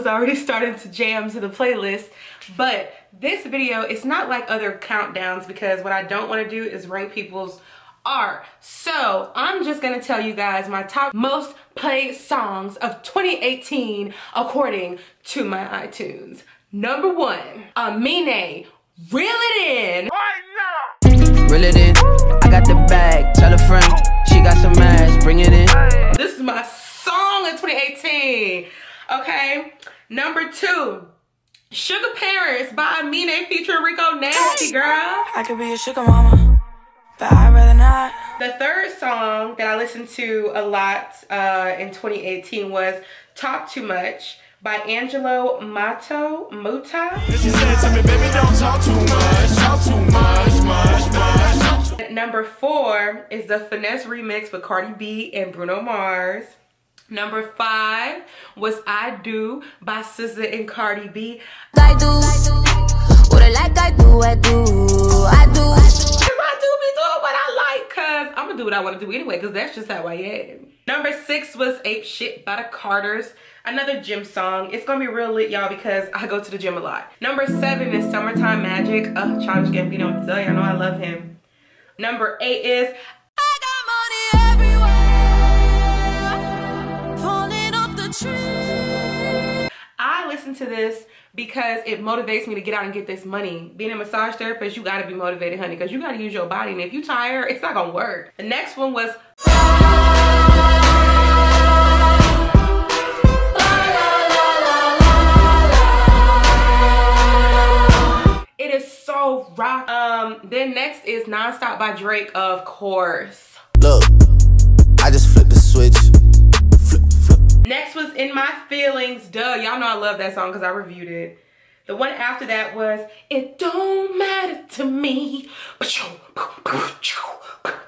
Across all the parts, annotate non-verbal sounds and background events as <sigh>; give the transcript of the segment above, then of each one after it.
already <laughs> starting to jam to the playlist. But this video is not like other countdowns because what I don't want to do is rank people's art. So I'm just gonna tell you guys my top most played songs of 2018 according to my iTunes. Number one, Amine, Reel It In. Right now. Reel it in, I got the bag, tell a friend, she got some ass, bring it in. This is my song in 2018, okay? Number two, Sugar Parents by Amine featuring Rico Nasty, girl. I could be a sugar mama, but I'd rather not. The third song that I listened to a lot uh, in 2018 was Talk Too Much by Angelo Mato Muta. Number four is the Finesse remix with Cardi B and Bruno Mars. Number five was I Do by SZA and Cardi B. I do, what I like I do, I do, I do. Cause I do be doing what I like, cause I'm gonna do what I wanna do anyway, cause that's just how I am. Number six was Ape Shit by the Carters. Another gym song. It's gonna be real lit, y'all, because I go to the gym a lot. Number seven is Summertime Magic. Uh, Childish Gambino, tell you, I know I love him. Number eight is listen to this because it motivates me to get out and get this money. Being a massage therapist, you gotta be motivated, honey, because you gotta use your body. And if you tired, it's not gonna work. The next one was It is so rock. Um, then next is Nonstop by Drake, of course. Look, Feelings. Duh, y'all know I love that song because I reviewed it. The one after that was It Don't Matter to Me.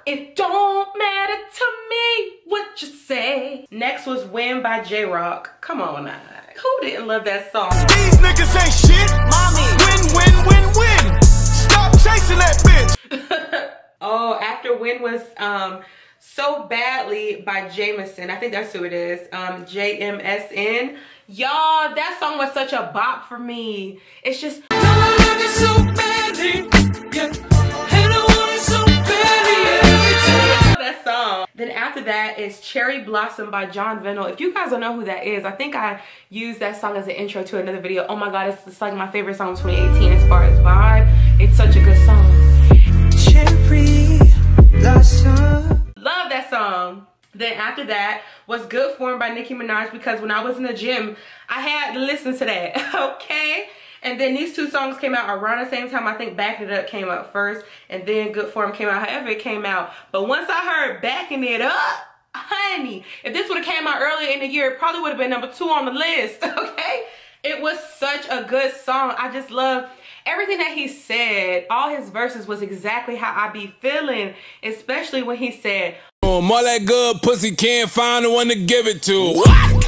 It don't matter to me what you say. Next was Win by Jay Rock. Come on now. Who didn't love that song? These niggas ain't shit. Mommy. Win, win, win, win. Stop chasing that bitch. <laughs> oh, after Win was um so badly by Jameson. I think that's who it is. Um, J-M-S-N. Y'all, that song was such a bop for me. It's just. that song. Then after that is Cherry Blossom by Jon Vinyl. If you guys don't know who that is, I think I used that song as an intro to another video. Oh my god, it's, it's like my favorite song of 2018 as far as vibe. It's such a good song. Cherry Blossom. Love that song. Then after that was Good Form by Nicki Minaj because when I was in the gym, I had to listen to that, <laughs> okay? And then these two songs came out around the same time. I think Backing It Up came out first and then Good Form came out however it came out. But once I heard Backing It Up, honey, if this would have came out earlier in the year, it probably would have been number two on the list, <laughs> okay? It was such a good song. I just love everything that he said. All his verses was exactly how I be feeling, especially when he said, all that good pussy can't find the one to give it to. What?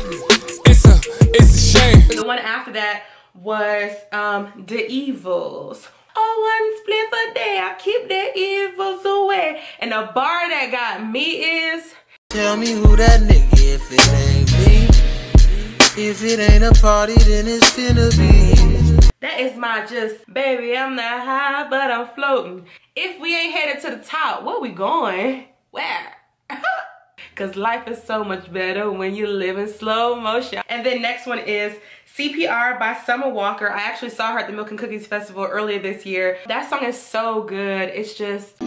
It's a, it's a shame. The one after that was um, The Evils. Oh, one split a day, I keep the evils away. And the bar that got me is... Tell me who that nigga if it ain't me. If it ain't a party, then it's finna be. That is my just, baby, I'm not high, but I'm floating. If we ain't headed to the top, where we going? Where? Cause life is so much better when you live in slow motion. And then next one is CPR by Summer Walker. I actually saw her at the Milk and Cookies Festival earlier this year. That song is so good. It's just...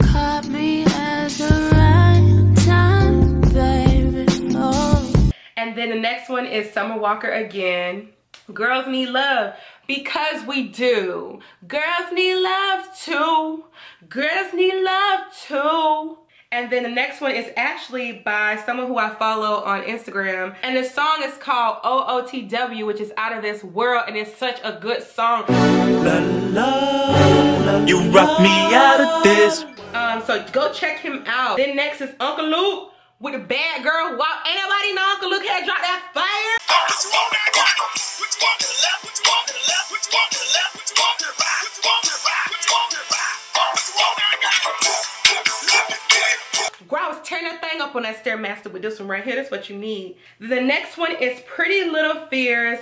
Caught me at the right time, baby. Oh. And then the next one is Summer Walker again. Girls need love because we do. Girls need love too. Girls need love too. And then the next one is actually by someone who I follow on Instagram. And the song is called OOTW, which is out of this world. And it's such a good song. La, la, la, you rock me out of this. Um, so go check him out. Then next is Uncle Luke with a bad girl walk. Ain't nobody know Uncle Luke had dropped that fire. Girl, I was tearing that thing up on that Stairmaster with this one right here. That's what you need. The next one is Pretty Little Fears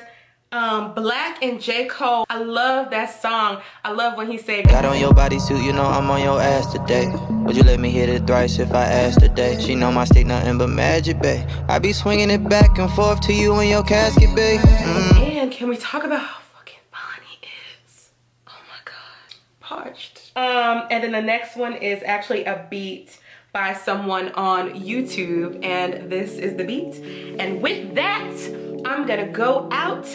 um, 6LACK and J. Cole. I love that song. I love when he said, Got on your bodysuit, you know I'm on your ass today. Would you let me hit it thrice if I asked today? She know my stick nothing but magic, babe. I be swinging it back and forth to you in your casket, babe. Mm. And can we talk about how fucking Bonnie is? Oh my god. Parched. Um, and then the next one is actually a beat by someone on YouTube and this is the beat. And with that, I'm gonna go out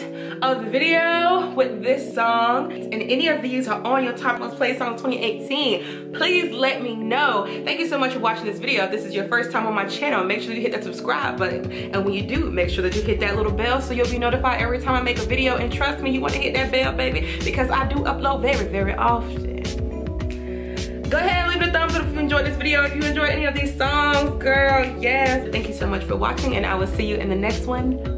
of the video with this song. And any of these are on your top most played songs 2018, please let me know. Thank you so much for watching this video. If this is your first time on my channel, make sure you hit that subscribe button. And when you do, make sure that you hit that little bell so you'll be notified every time I make a video. And trust me, you wanna hit that bell, baby, because I do upload very, very often go ahead leave a thumbs up if you enjoyed this video. If you enjoyed any of these songs girl yes. Thank you so much for watching and i will see you in the next one